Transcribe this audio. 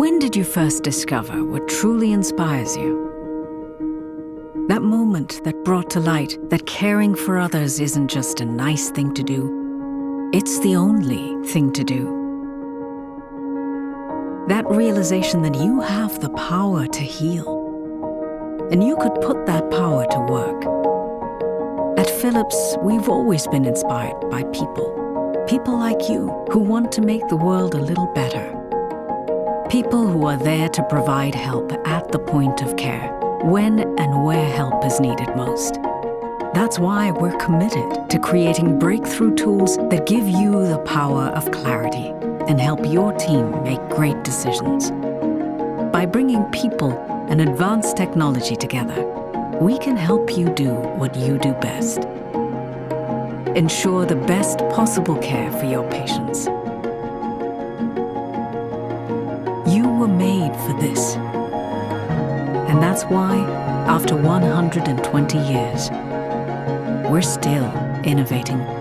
When did you first discover what truly inspires you? That moment that brought to light that caring for others isn't just a nice thing to do, it's the only thing to do. That realization that you have the power to heal, and you could put that power to work. At Philips, we've always been inspired by people. People like you who want to make the world a little better. People who are there to provide help at the point of care, when and where help is needed most. That's why we're committed to creating breakthrough tools that give you the power of clarity and help your team make great decisions. By bringing people and advanced technology together, we can help you do what you do best. Ensure the best possible care for your patients. Were made for this. And that's why, after 120 years, we're still innovating.